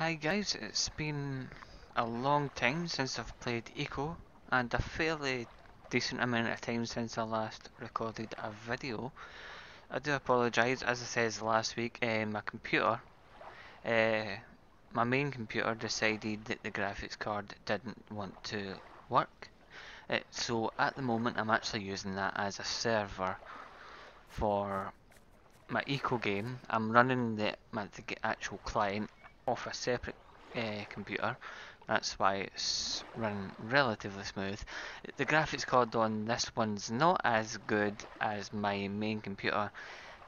Hi guys, it's been a long time since I've played Eco and a fairly decent amount of time since I last recorded a video. I do apologise, as I said last week, uh, my computer, uh, my main computer decided that the graphics card didn't want to work. Uh, so at the moment I'm actually using that as a server for my Eco game. I'm running the, my, the actual client off a separate uh, computer. That's why it's running relatively smooth. The graphics card on this one's not as good as my main computer,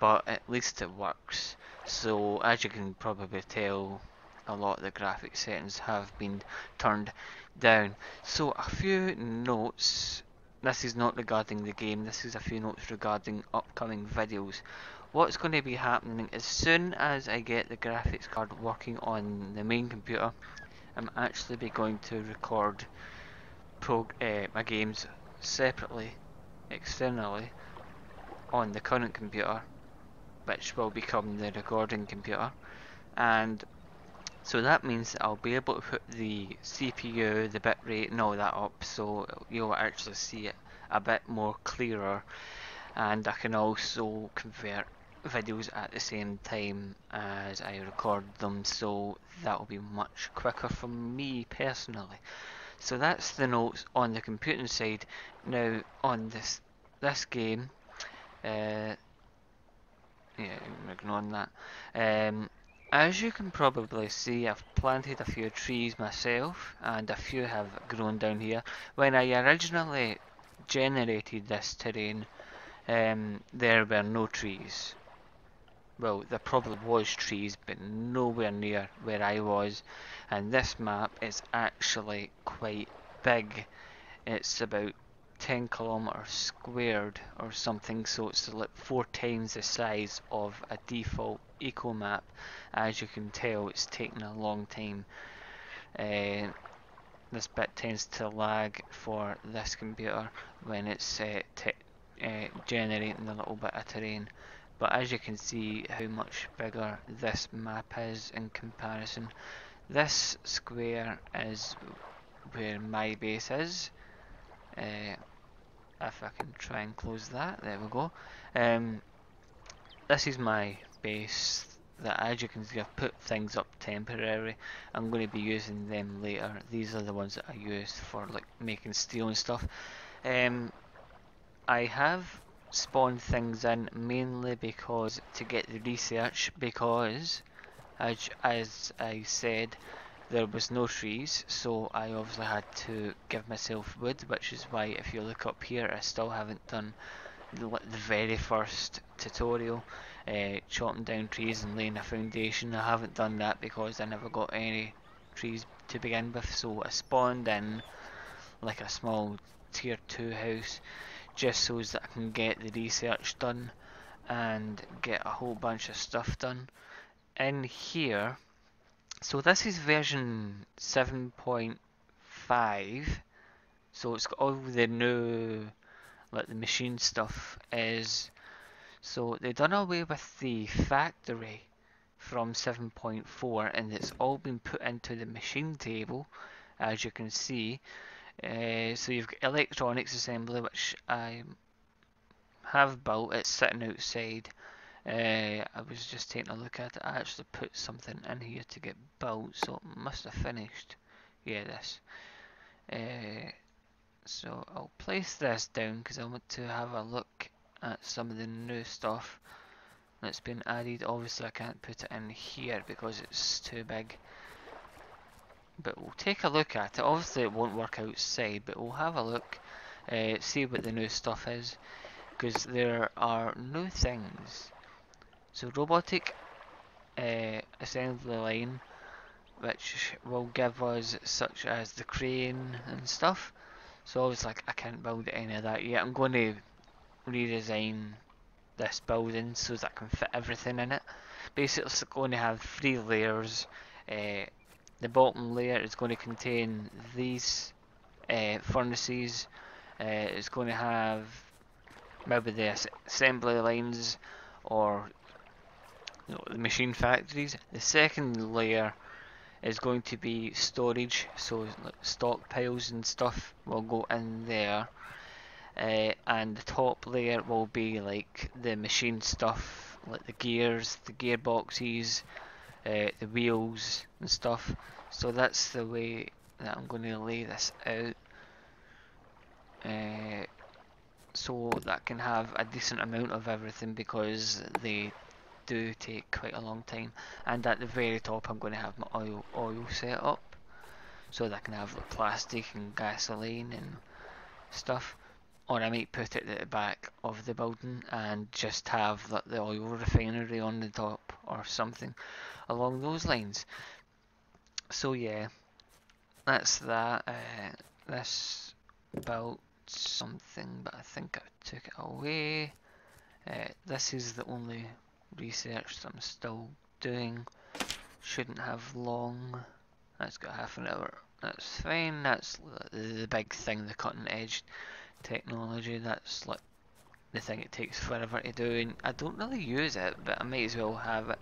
but at least it works. So as you can probably tell, a lot of the graphics settings have been turned down. So a few notes. This is not regarding the game, this is a few notes regarding upcoming videos what's going to be happening as soon as I get the graphics card working on the main computer I'm actually be going to record uh, my games separately externally on the current computer which will become the recording computer. And so that means that I'll be able to put the CPU, the bitrate and all that up so you'll actually see it a bit more clearer. And I can also convert videos at the same time as I record them so that will be much quicker for me personally. So that's the notes on the computing side. Now on this this game uh, yeah ignoring that. Um, as you can probably see I've planted a few trees myself and a few have grown down here. When I originally generated this terrain um, there were no trees well, there probably was trees, but nowhere near where I was. And this map is actually quite big. It's about 10 kilometers squared or something, so it's like four times the size of a default eco map. As you can tell, it's taken a long time. Uh, this bit tends to lag for this computer when it's uh, uh, generating a little bit of terrain but as you can see how much bigger this map is in comparison this square is where my base is. Uh, if I can try and close that there we go. Um, this is my base that as you can see I've put things up temporary. I'm going to be using them later. These are the ones that I used for like making steel and stuff. Um, I have spawn things in mainly because to get the research because as, as I said there was no trees so I obviously had to give myself wood which is why if you look up here I still haven't done the, the very first tutorial uh, chopping down trees and laying a foundation. I haven't done that because I never got any trees to begin with so I spawned in like a small tier 2 house just so that I can get the research done and get a whole bunch of stuff done. In here, so this is version 7.5, so it's got all the new, like the machine stuff is, so they've done away with the factory from 7.4 and it's all been put into the machine table as you can see uh, so you've got electronics assembly, which I have built. It's sitting outside. Uh, I was just taking a look at it. I actually put something in here to get built, so it must have finished. Yeah, this. Uh, so I'll place this down because I want to have a look at some of the new stuff that's been added. Obviously I can't put it in here because it's too big but we'll take a look at it. Obviously it won't work outside, but we'll have a look, uh, see what the new stuff is, because there are new things. So robotic uh, assembly line, which will give us such as the crane and stuff. So obviously like, I can't build any of that yet. I'm going to redesign this building so that I can fit everything in it. Basically it's going to have three layers. Uh, the bottom layer is going to contain these uh, furnaces. Uh, it's going to have maybe the assembly lines or you know, the machine factories. The second layer is going to be storage, so stockpiles and stuff will go in there. Uh, and the top layer will be like the machine stuff, like the gears, the gearboxes, uh, the wheels and stuff. So that's the way that I'm going to lay this out. Uh, so that can have a decent amount of everything because they do take quite a long time and at the very top I'm going to have my oil oil set up so that I can have plastic and gasoline and stuff or I might put it at the back of the building and just have the oil refinery on the top or something along those lines so yeah that's that uh, this built something but I think I took it away uh, this is the only research that I'm still doing. Shouldn't have long. That's got half an hour. That's fine. That's the big thing, the cutting edge technology. That's like the thing it takes forever to do. And I don't really use it, but I might as well have it.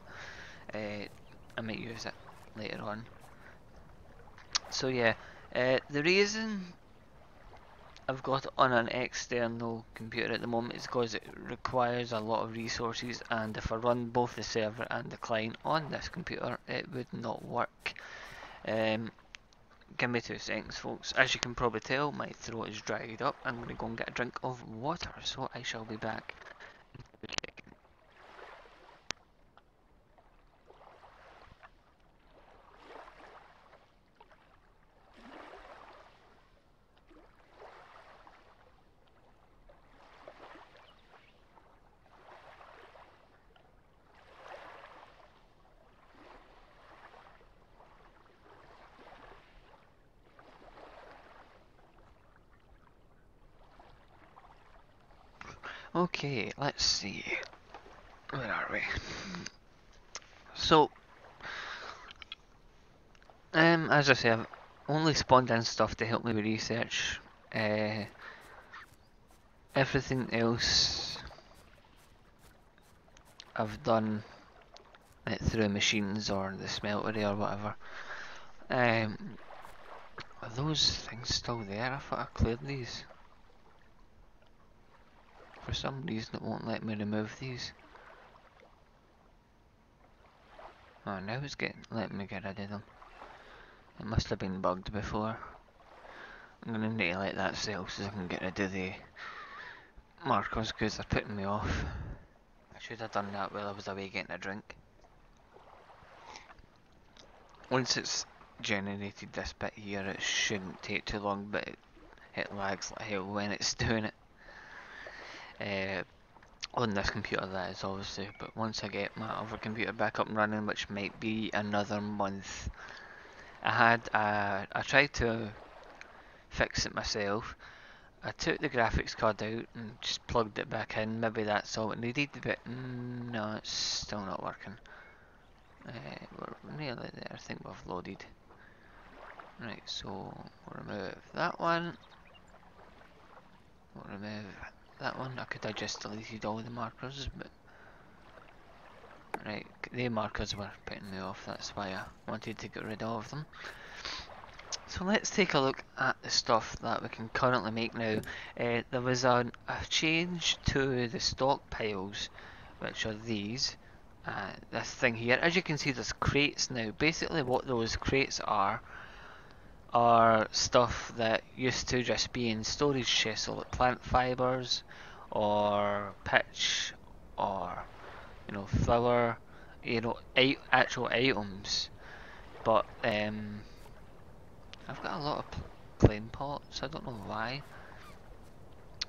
Uh, I might use it later on. So yeah, uh, the reason I've got on an external computer at the moment is because it requires a lot of resources and if I run both the server and the client on this computer it would not work. Um, give me two seconds folks. As you can probably tell my throat is dried up. I'm going to go and get a drink of water so I shall be back. Okay, let's see. Where are we? So, um, as I say, I've only spawned in stuff to help me with research. Uh, everything else I've done it through machines or the smeltery or whatever. Um, are those things still there? I thought I cleared these. For some reason it won't let me remove these. Oh, now it's getting letting me get rid of them. It must have been bugged before. I'm gonna need to let that sell so I can get rid of the markers because they're putting me off. I should have done that while I was away getting a drink. Once it's generated this bit here it shouldn't take too long but it, it lags like hell when it's doing it uh, on this computer that is obviously but once I get my other computer back up and running which might be another month I had uh, I tried to fix it myself. I took the graphics card out and just plugged it back in. Maybe that's all it needed but no it's still not working. Uh, we're nearly there. I think we've loaded. Right so we'll remove that one. We'll remove that one. I could have just deleted all the markers, but... Right, the markers were putting me off, that's why I wanted to get rid of them. So let's take a look at the stuff that we can currently make now. Uh, there was a, a, change to the stockpiles, which are these. Uh, this thing here. As you can see, there's crates now. Basically, what those crates are are stuff that used to just be in storage chests, so like plant fibers or pitch or you know flour, you know actual items. But um, I've got a lot of plain pots. I don't know why.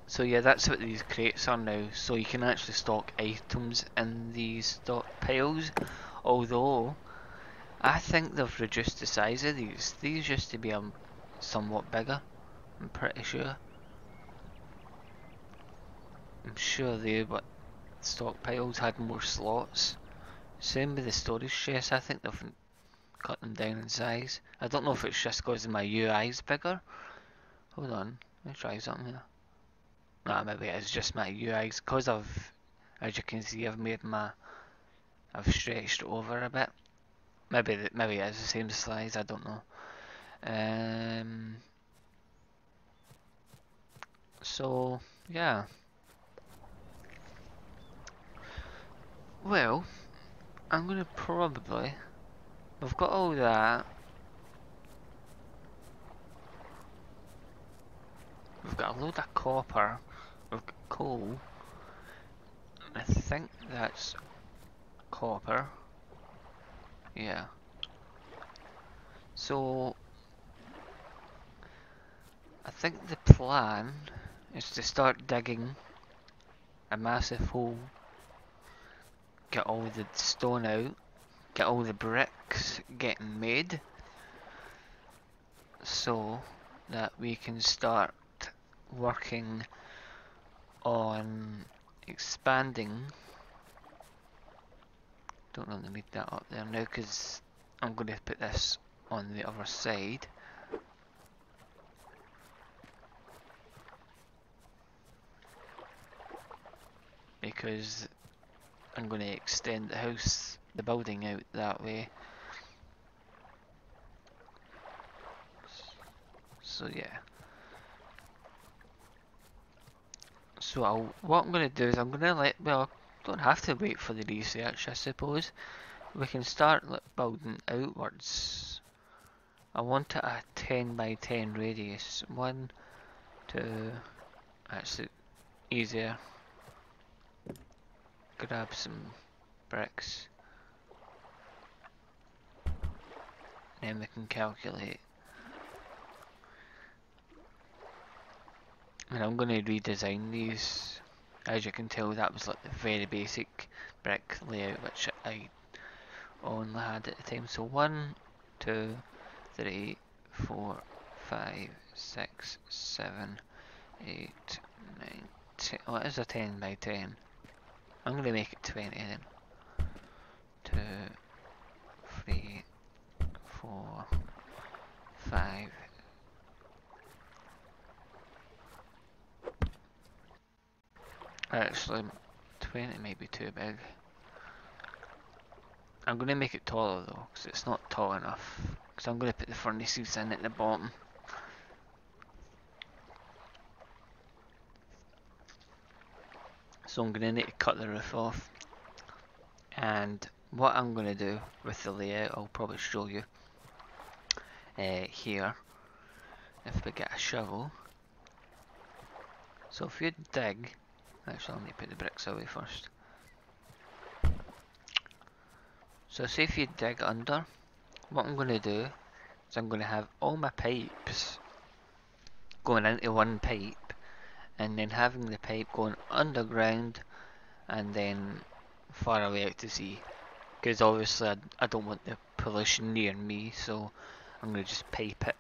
So yeah, that's what these crates are now. So you can actually stock items in these piles. Although I think they've reduced the size of these. These used to be um, somewhat bigger, I'm pretty sure. I'm sure they, but stockpiles had more slots. Same with the storage chests, I think they've cut them down in size. I don't know if it's just because my UI's bigger. Hold on, let me try something here. Nah, maybe it's just my UI's, because I've, as you can see, I've made my, I've stretched over a bit maybe maybe it is the same size. I don't know. Um. So yeah. Well, I'm gonna probably. We've got all that. We've got a load of copper. We've got coal. I think that's copper. Yeah. So I think the plan is to start digging a massive hole, get all the stone out, get all the bricks getting made, so that we can start working on expanding. Don't really need that up there now because I'm going to put this on the other side. Because I'm going to extend the house, the building out that way. So yeah. So I'll, what I'm going to do is I'm going to let, well, don't have to wait for the research I suppose. We can start building outwards. I want a 10 by 10 radius. One, two, that's easier. Grab some bricks. Then we can calculate And I'm going to redesign these. As you can tell that was like the very basic brick layout which I only had at the time. So one, two, three, four, five, six, seven, eight, nine, ten. Oh, it is a 10 by 10. I'm going to make it 20 then. Two, three, four, five, Actually, 20 may be too big. I'm going to make it taller though, because it's not tall enough. Because I'm going to put the furnaces in at the bottom. So I'm going to need to cut the roof off. And what I'm going to do with the layout, I'll probably show you uh, here. If we get a shovel. So if you dig Actually, let me put the bricks away first. So say if you dig under, what I'm going to do is I'm going to have all my pipes going into one pipe and then having the pipe going underground and then far away out to sea. Because obviously I, I don't want the pollution near me so I'm going to just pipe it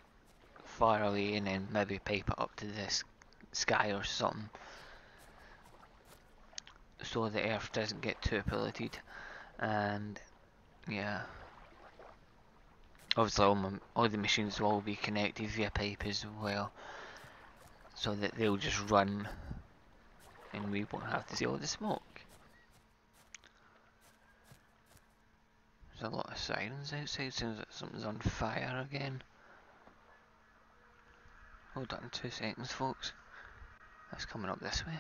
far away and then maybe pipe it up to the sky or something so the earth doesn't get too polluted. And yeah. Obviously all, my, all the machines will all be connected via pipe as well so that they'll just run and we won't have to see all the smoke. There's a lot of sirens outside seems like something's on fire again. Hold on two seconds folks. That's coming up this way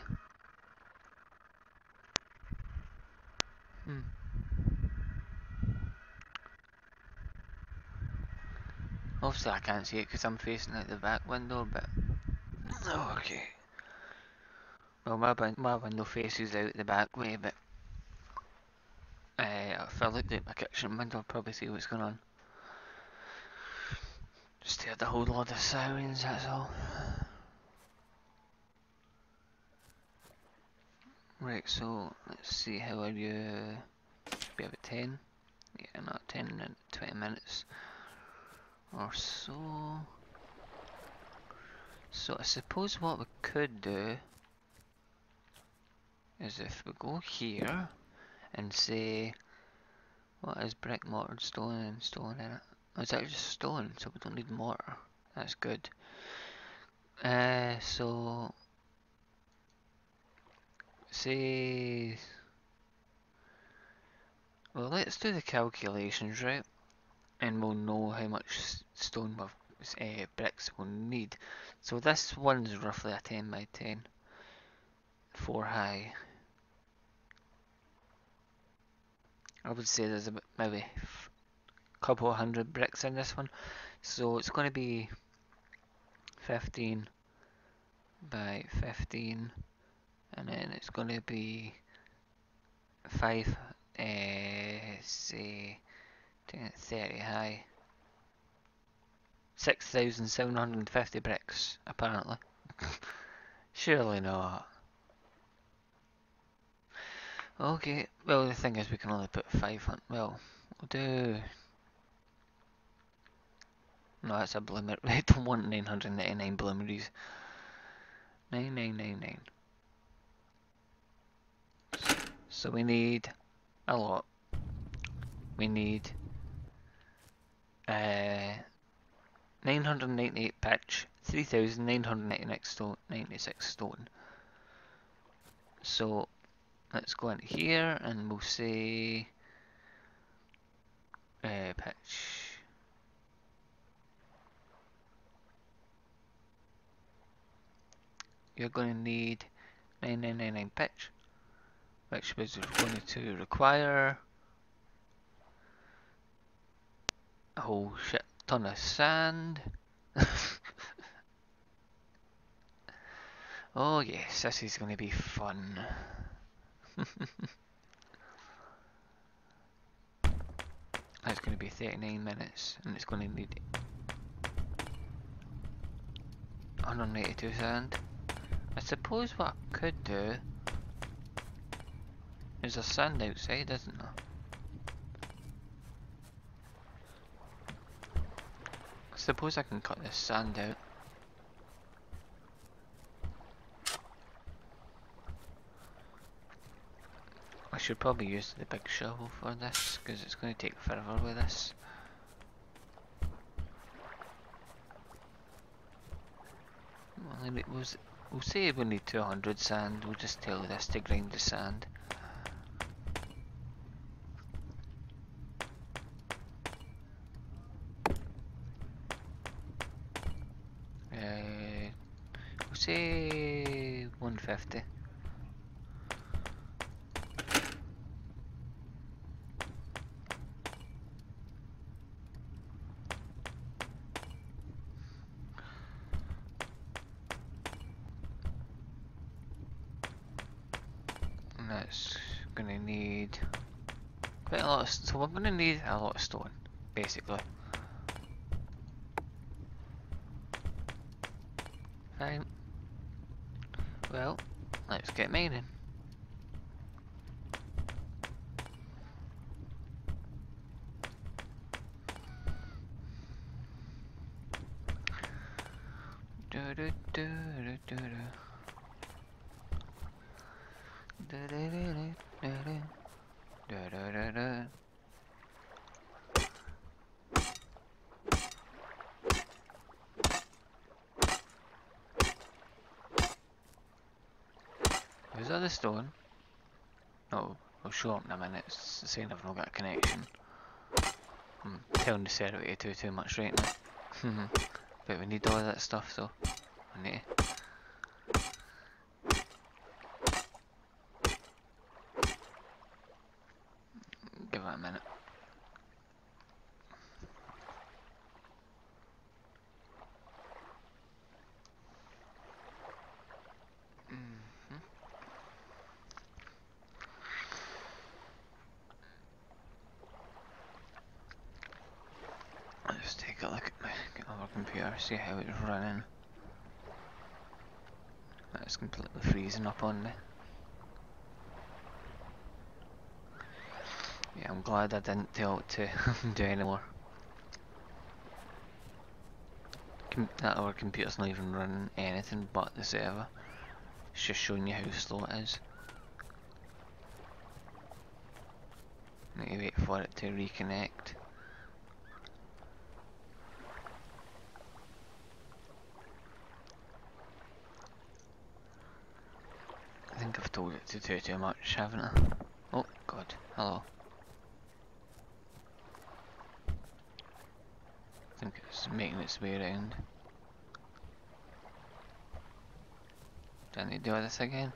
Hmm. Obviously I can't see it because I'm facing out the back window, but... Oh, okay. Well, my, my window faces out the back way, but... Uh, if I looked at my kitchen window, I'd probably see what's going on. Just heard a whole lot of sirens, that's all. Right, so let's see how are you be a 10 yeah not 10 in 20 minutes or so. So I suppose what we could do is if we go here and say what is brick, mortar, stone and stone in it? Oh, is that just stone? So we don't need mortar. That's good. Uh, so say well let's do the calculations right and we'll know how much stone uh, bricks we'll need. So this one's roughly a 10 by 10, 4 high. I would say there's about maybe a couple hundred bricks in this one. So it's going to be 15 by 15 and then it's going to be 5 uh, say 30 high 6,750 bricks apparently surely not okay well the thing is we can only put 500 well we'll do no, that's a bloomer. I don't want 999 bloomeries. 9999. So we need a lot. We need uh, 998 pitch, 3996 stone, 96 stone. So let's go into here and we'll say uh, pitch you're going to need 9999 pitch which is going to require a whole shit ton of sand. Oh yes this is going to be fun. That's going to be 39 minutes and it's going to need 182 sand. I suppose what I could do is a sand outside, isn't there? I suppose I can cut this sand out. I should probably use the big shovel for this because it's going to take forever with this. Well, was We'll say we need 200 sand, we'll just tell this to grind the sand. Uh, we'll say 150. That's gonna need quite a lot. so we're to need a lot of stone, basically. Fine. Do do do do do do. Do do do do Is that the stone? No, I'll show up in a minute. It's saying I've not got a connection. I'm telling the server to do too much right now. Hmm, but we need all that stuff so I need to see how it's running. That's completely freezing up on me. Yeah, I'm glad I didn't tell it to do anymore. Com that our computer's not even running anything but the server. It's just showing you how slow it is. Need to wait for it to reconnect. think Told it to do too much, haven't I? Oh, God. Hello. I think it's making its way around. Do I need to do this again?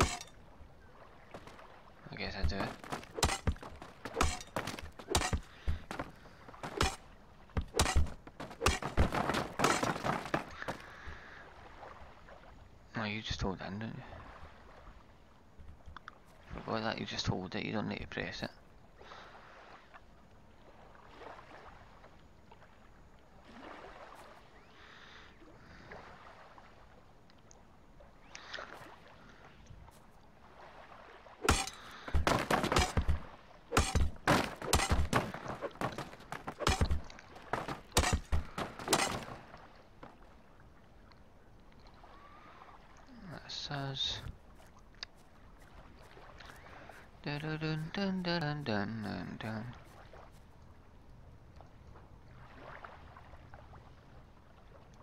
I guess I do. Oh, you just hold in, don't you? Forgot that, you just hold it, you don't need to press it. That says. Dun dun dun dun dun dun dun dun.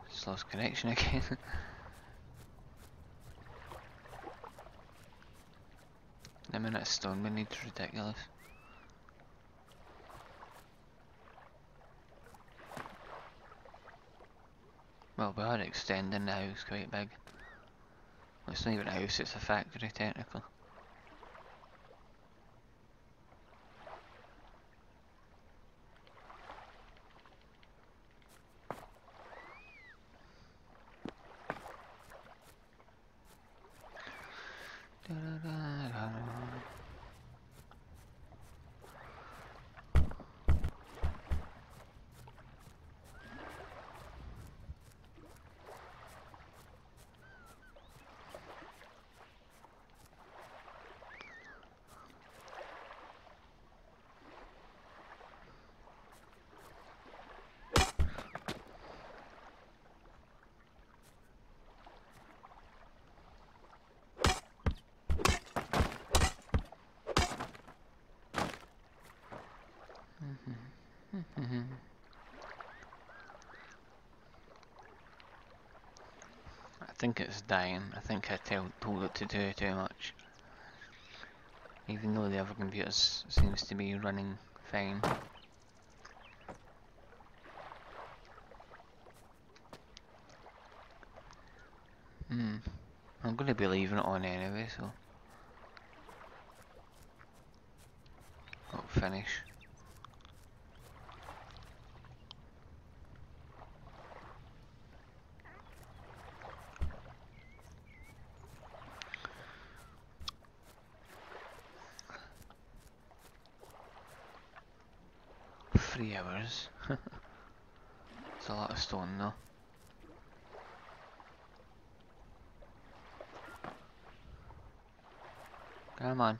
Just lost connection again. the minute stone we need is ridiculous. Well, we are extending the house quite big. It's not even a house, it's a factory technically. I dying. I think I tell, told it to do too much. Even though the other computer seems to be running fine. Hmm. I'm gonna be leaving it on anyway, so. I'll finish. It's a lot of stone though. Come on.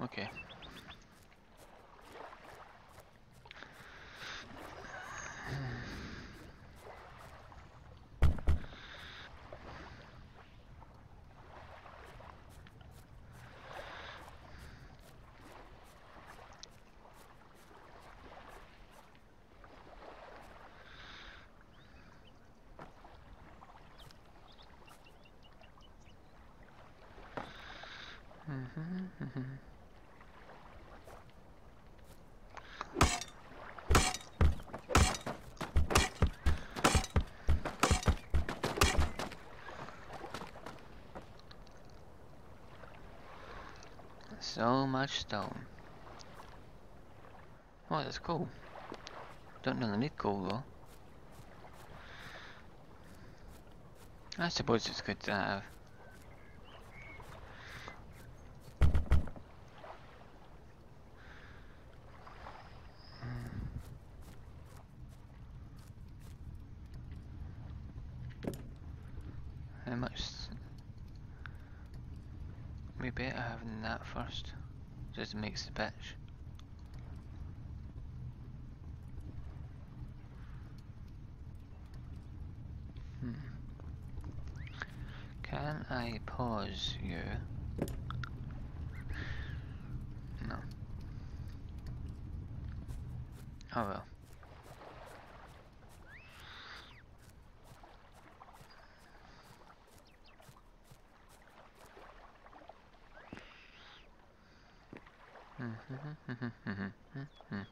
Okay. So much stone. Oh, that's cool. Don't really need coal though. I suppose it's good to have. How much? We better having that first. Just makes the pitch. Hmm. Can I pause you? No. Oh well. Bang. Head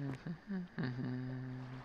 plant. Bang.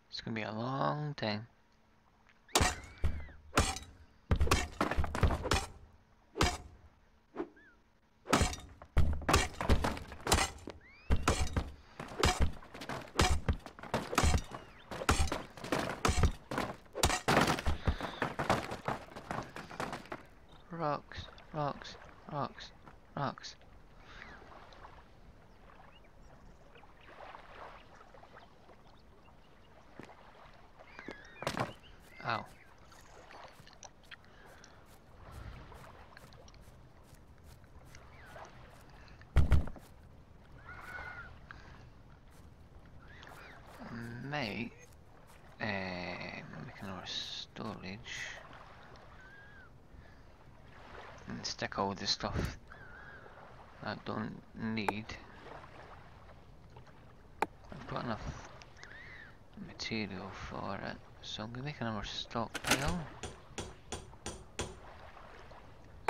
It's gonna be a long time. Rocks, rocks, rocks, rocks. Ow. Mate, um, making our storage stick all the stuff I don't need. I've got enough material for it. So I'm going to make another stockpile.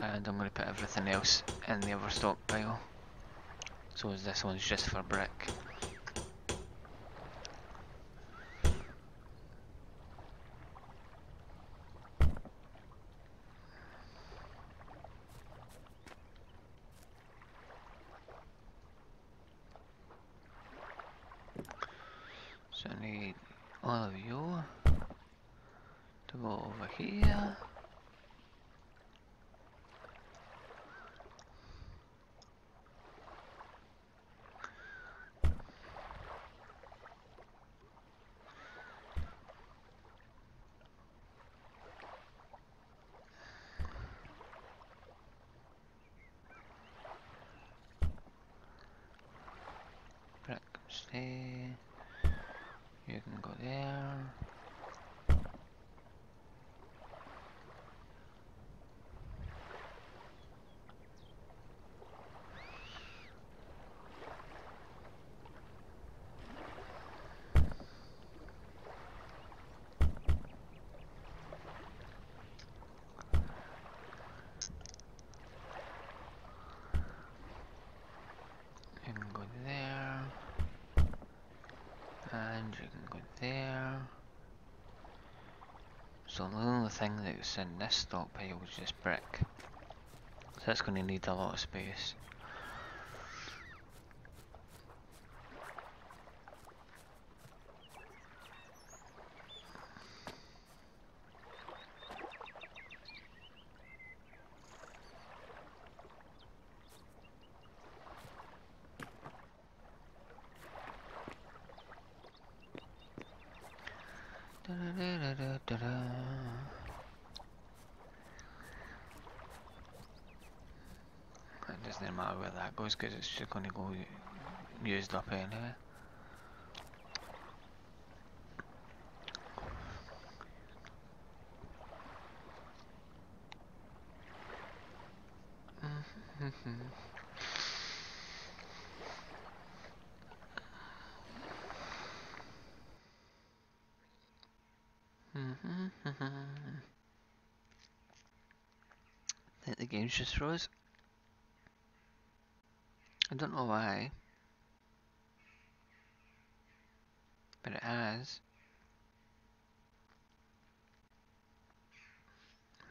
And I'm going to put everything else in the other stockpile. So this one's just for brick. one of you to go over here. Black stay. You can go there. You can go there. And you can go there. So the only thing that's in this stockpile is just brick. So that's going to need a lot of space. Da-da-da-da-da-da. It doesn't that goes because it's just going to go used up anyway. think the game's just froze. I. But it has.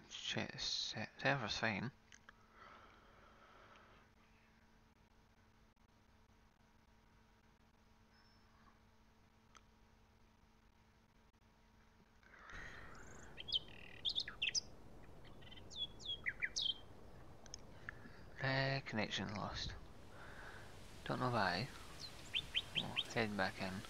Shit, se- server's fine. Uh, connection lost. Don't know why. We'll head back in.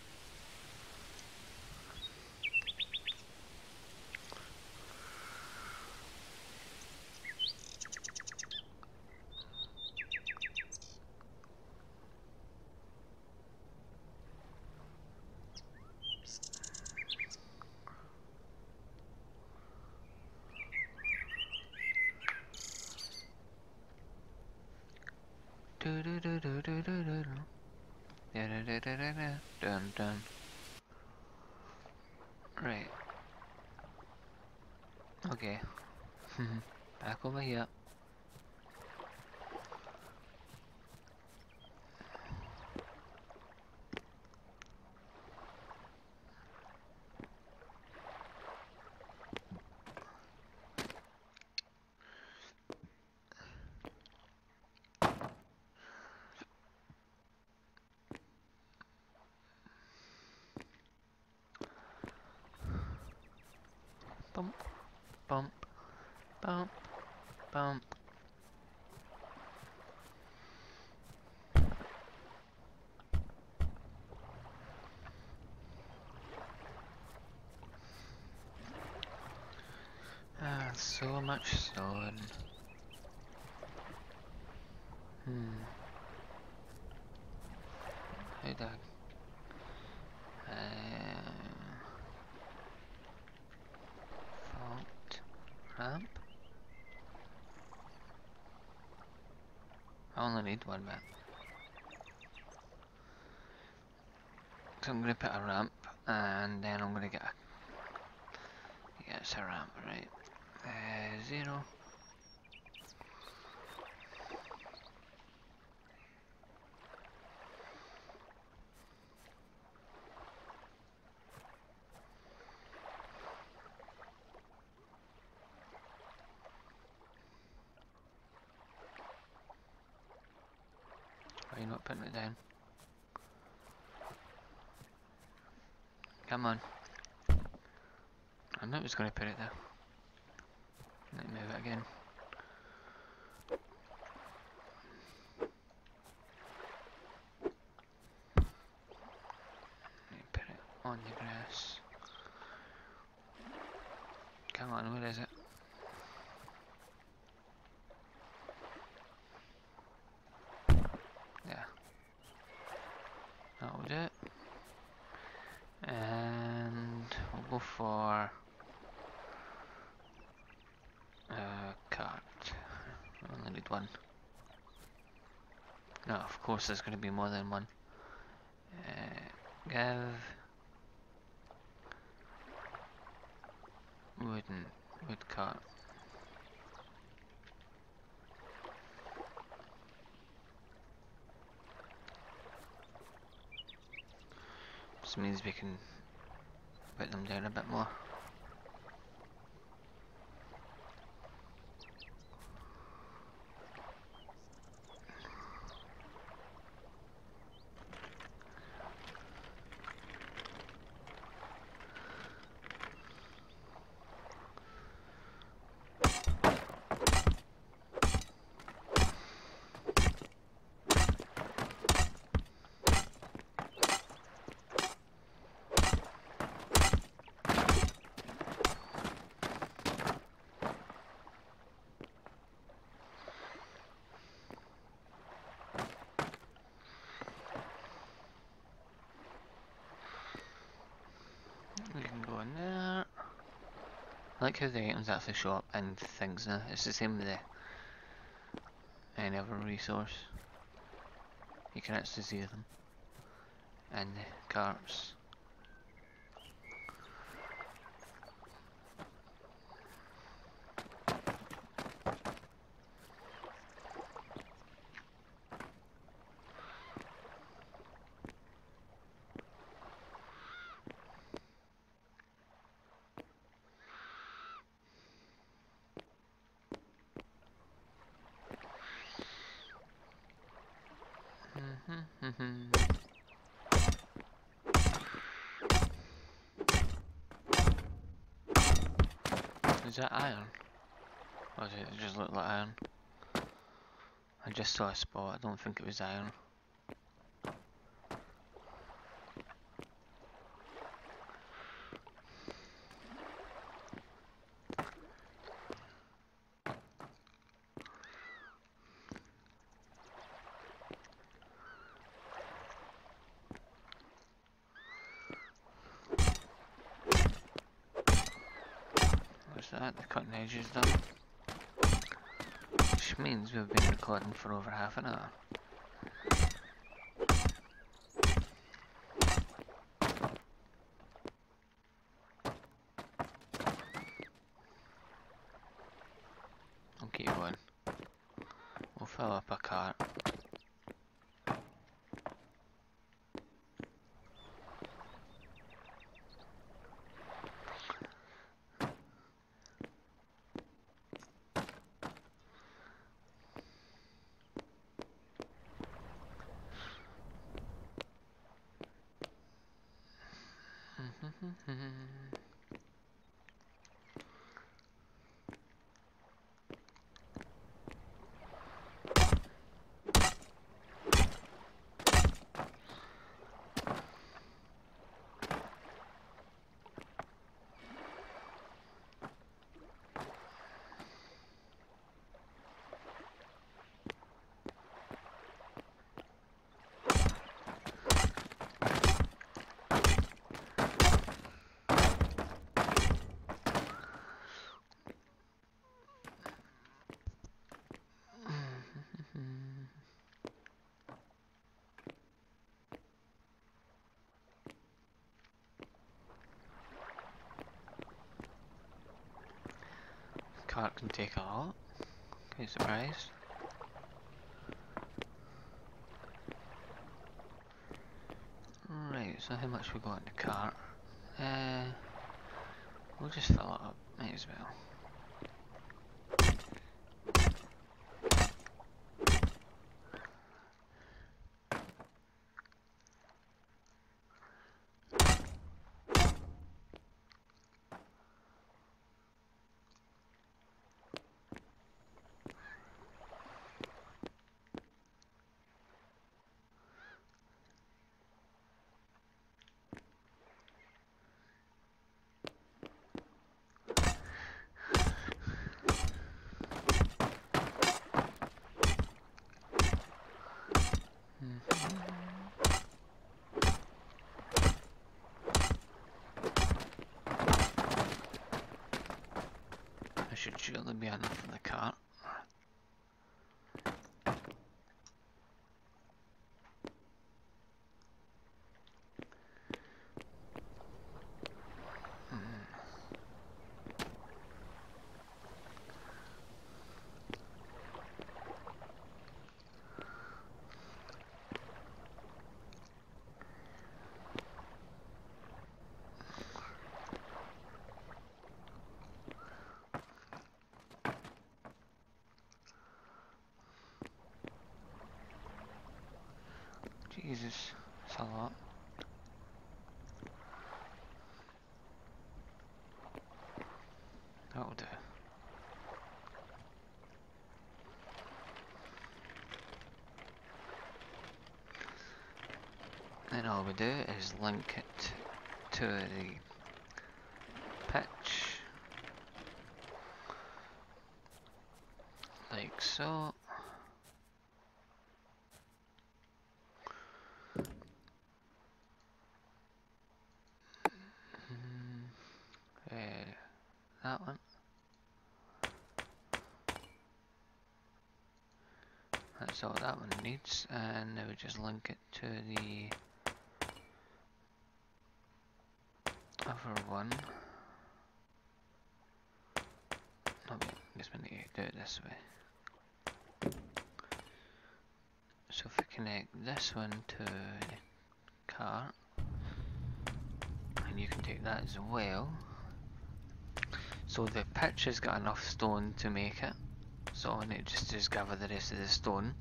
Do do do do do do do do. Da da da da da da. Dun dun. Right. Okay. Back over here. Bump, bump, bump, bump. Ah, so much stone. Hmm. Hey, Doug. Uh, I only need one map. So I'm gonna put a ramp and then I'm gonna get a it's a ramp right. Uh, zero. Putting it down? Come on. I knew it was going to put it there. Let me move it again. Let me put it on the grass. Come on, where is it? Yeah. That'll That'll do it. And we'll go for uh, cart. I only need one. No, of course there's going to be more than one. Uh, give wooden wood cart. This means we can put them down a bit more. We can go in there. I actually show up in things now. It's the same with the any other resource. You can actually see them in the carts. Mhm. Is that iron? Or does it just look like iron? I just saw a spot, I don't think it was iron. What's that? The cutting edge is done. Which means we've been recording for over half an hour. I'll keep going. We'll fill up a cart. Cart can take a lot. Okay, surprised. Right, so how much we got in the cart? Uh, we'll just fill it up, might as well. Jesus Salah. That'll do. Then all we do is link it to the pitch, like so. To the other one. I guess we need to do it this way. So if we connect this one to the cart and you can take that as well. So the pitch has got enough stone to make it. So I need just to just gather the rest of the stone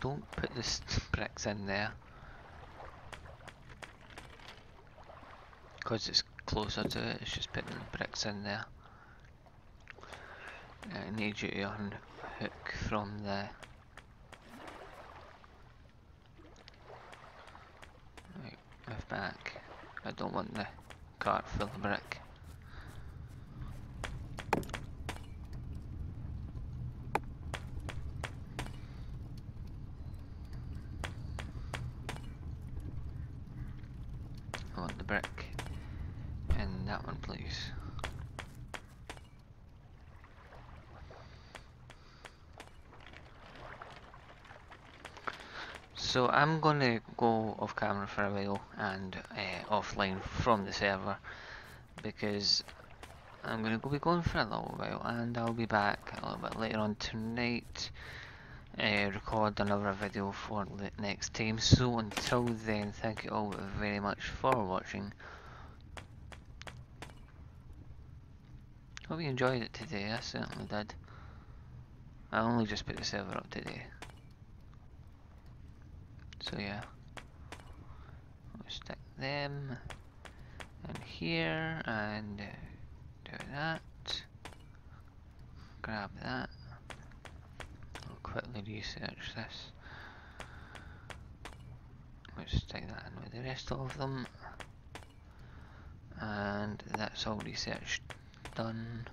don't put the bricks in there because it's closer to it it's just putting the bricks in there I need you to unhook from the right, move back. I don't want the cart full of brick. I want the brick in that one please. So I'm gonna go off camera for a while and uh, offline from the server because I'm gonna go be going for a little while and I'll be back a little bit later on tonight uh, record another video for the next time. So until then thank you all very much for watching. Hope you enjoyed it today. I certainly did. I only just put the server up today so yeah, stick them and here and uh, do that. Grab that. I'll quickly research this. Let's stick that in with the rest of them. And that's all research done.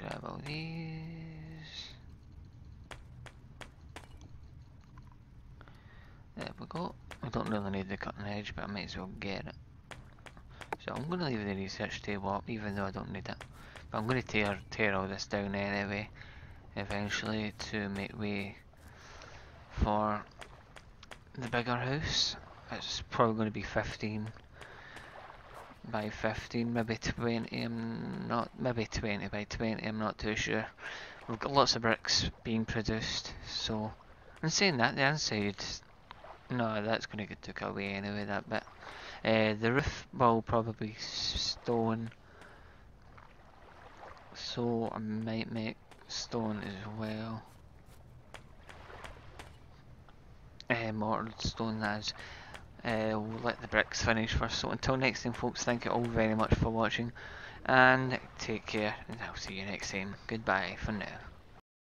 grab these. There we go. I don't really need the cutting edge, but I might as well get it. So I'm going to leave the research table up, even though I don't need it. But I'm going to tear, tear all this down anyway, eventually, to make way for the bigger house. It's probably going to be 15 by 15, maybe 20, I'm not, maybe 20 by 20, I'm not too sure. We've got lots of bricks being produced, so, and saying that, the inside, no, that's going to get took away anyway, that bit. Uh, the roof will probably stone, so I might make stone as well. Uh, mortar stone, that is. Uh, we'll let the bricks finish first. So until next time folks, thank you all very much for watching and take care and I'll see you next time. Goodbye for now.